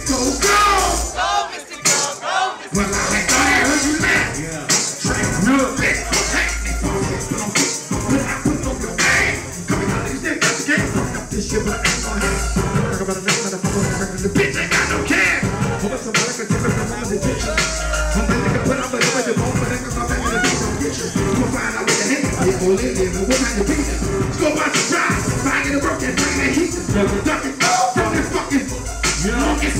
Mr. Go Go. Go, Mr. Go Well, I ain't thought I heard you laugh. Yeah. Try to rub it. This shit, but I ain't gonna have. Talk about a nigga, motherfucker, the bitch ain't got no care. Hope somebody can take me from my detention. I'm the nigga put up a number, the moment I'm back in the bitch, I'ma find out what the hell. I'm gonna live in the.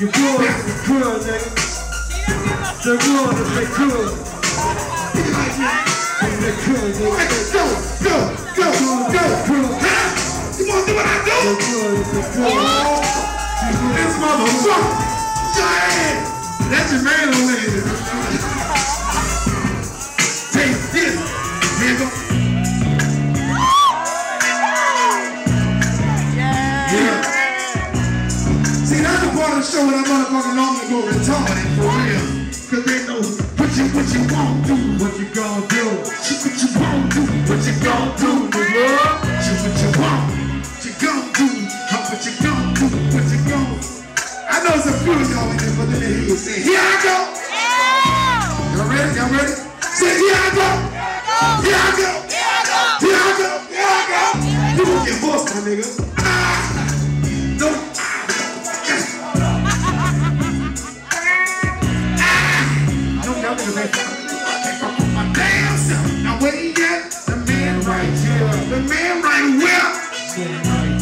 You Your boys is good, nigga. The world is they good. They good, nigga. Go, go, go, go, go. You wanna do what I do? The world is they good. This motherfucker. Yeah. That's your man on there. Take this, nigga. part of the show when I motherfucking know I'm go retarded for real. Cause they know what you, what you gon' do, what you gon' do. What you gon' do, what you gon' do, nigga.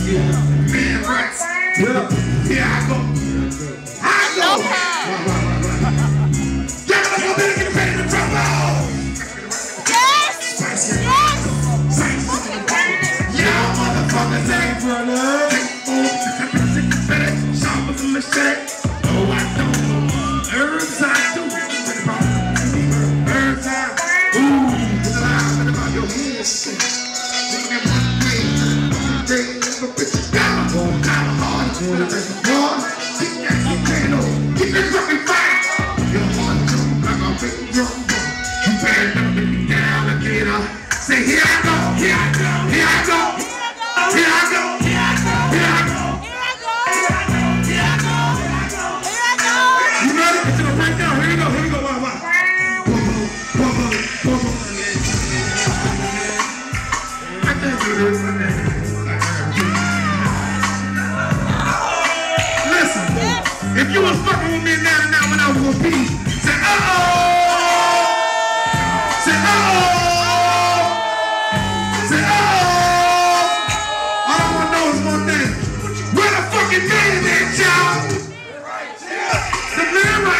Yeah. Man, Rex. Yeah. Here I go. Gracias.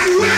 Woo!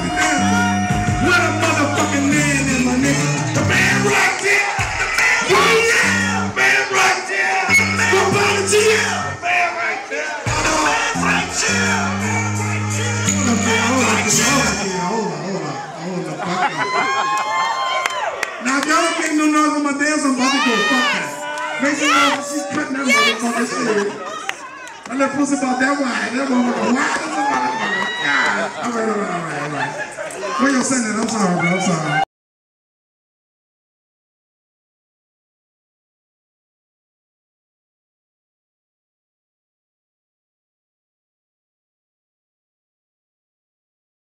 Now, if y'all don't make no noise on my dance, I'm about to go. Fuck that. Make some noise. She's cutting that motherfucker shit. That little pussy about that wide. That motherfucker wide as a motherfucker. God. All right, all right, all right, all right. Where your at? I'm sorry, bro. I'm sorry.